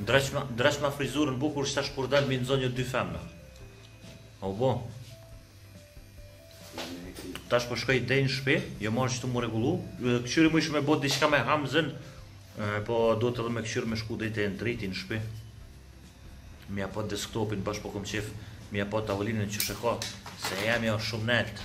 Ndreqma ndreqma frizurën bukur shtash kur dal mi nxo një dy femna. O bo. Tash po shkoj deri në shtëpi, ja marr qetu mu rregullu. Kqyri mu ish me bo diçka me Hamzën. Po duhet edhe me kqyr me shku deri te Driti në shtëpi. Me ia pa desktopin bash po kom qef. Me ia pa tavolinën qysh e ka. Se jam jo shumë net.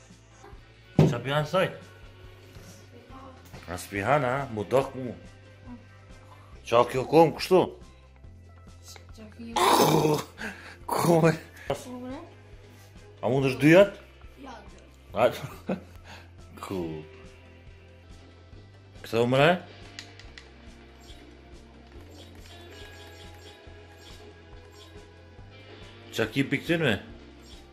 Qa për janë saj? Asë për janë, ha? Mu dok mu. Qa kjo kom kështu? Qa për janë? Kom e? A mund është dyjat? Ja, dyjat. A, cool. Këto mëre? Qa ki pikëtyn me?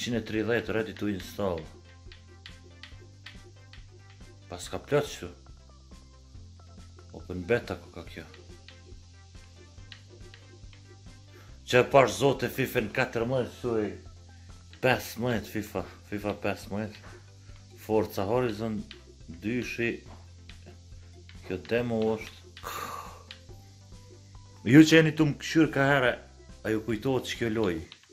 Qind e tridhjetë ready to install Paska plot qetu Open beta ku ka kjo Qe pasha Zotin FIFA-n 14 qetu e 15 FIFA FIFA 15 Forza Horizon dyshi Kjo demo është Ju që jeni tu më kqyrë kaherë A ju kujtohet kjo lojë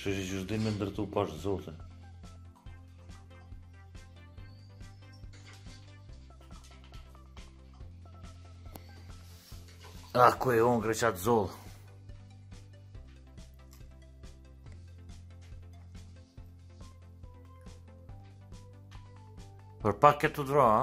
Kështu që qështë din me ndërtu pashë të zote. Ah, ku e unë greqa të zollë. Për pak këtë të dra, ha?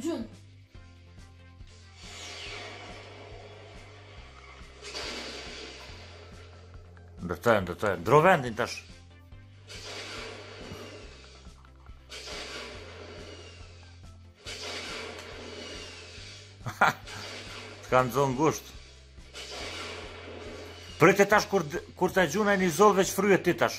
Gjun. Ndërto, ndërto. Ndrro vendin tash. Të ka zonë ngusht. Prite tash kur, kur ta gjuna një zollë veç çfryhet ti tash.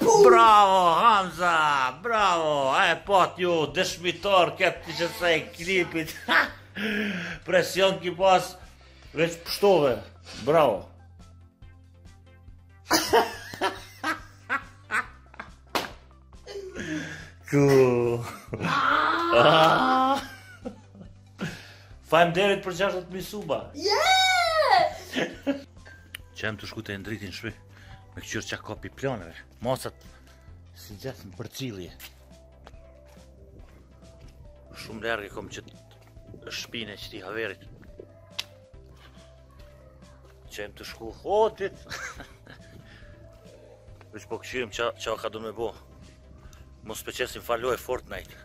Bravo, Hamza, bravo, a e pat ju, dëshmitor, ke te qesaj klipit, ha, presion ke pas, veç pështove, bravo. Cool. Ah. Faleminderit për 60000 suba. Yeah! Qe m'shku te Endriti n'shpi me këqyr çka ka prej planeve. Masat si gjatë në përcilje. Shumë larg e kom qit shpinë qëti haverit. Qe m'shku hotit. Veç po këqyrim çka çka ka do me bo. Mos po qesim naj loj Fortnite.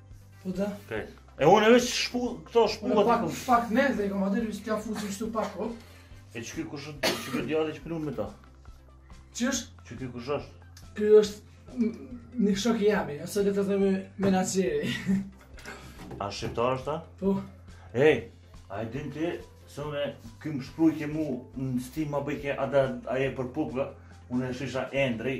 Po da. Pek. E unë veç shpu këto shpu. Po pak pak më dhe kam atë veç ka futur këtu pak po. E qiky kush është ti qiky djalë që punon me ta? Qysh? Qiky kush është? Ky është një shok i jemi, ose le të themi menaxheri. A shqiptar është a? Po. Ej, a e din ti se unë ky më shprujke mu në stima bëjke ada aje për pupë, unë e shisha Endri,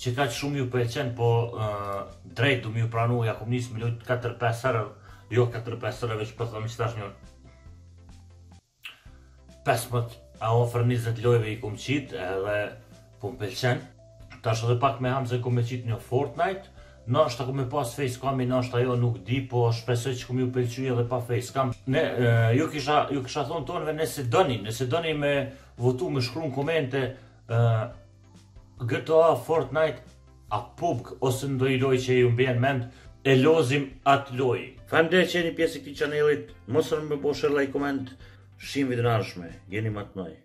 Që kaq shumë ju pëlqen po drejt du me ju pranu ja kum nis me lujt 4 5 herë jo 4 5 herë veç po thom qitash një 15 a ofër 20 lojëve i kum qit edhe po më pëlqen. Tash edhe pak me Hamzën kom me qitë një Fortnite, ndoshta kom me pas Facecam e ndoshta jo nuk di, po shpresoj që ka me ju pëlqy edhe pa Facecam. Ne, ju kisha, ju kisha thonë tonëve nëse doni, nëse doni me votu, me shkru në komente, GTA, Fortnite, a pubg ose ndonjë lojë që ju bjen n'mend, e lozim atë lojë. Faleminderit që jeni pjesë e këtij çanelit, mos harroni me bo share like koment, shihemi n'videot e ardhshme, jeni më të mëdhenj.